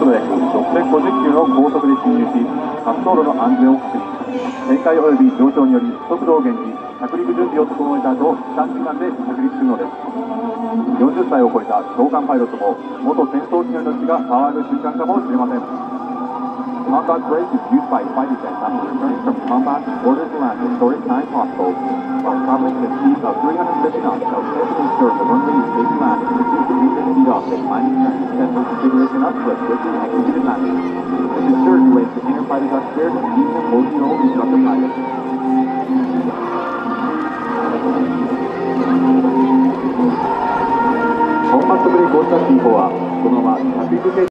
速で直線50キロの高速で進入し滑走路の安全を確認展開および上昇により速度を減じ着陸準備を整えた後3時間で着陸するのです40歳を超えた召喚パイロットも元戦闘機の命が変わる瞬間かもしれませんマンバーグレイク95ファイリーセンターマンバーグレンドストリートナイトハスト While traveling at a speed 350 knots, I was able to ensure the runway is safe and reduce す off at 5 seconds. That's what continuous and uplift with the executed notch. This is surge rates to inner fighters upstairs and even emotional instructor pilots. 本発ぶり5着以降は、このまま100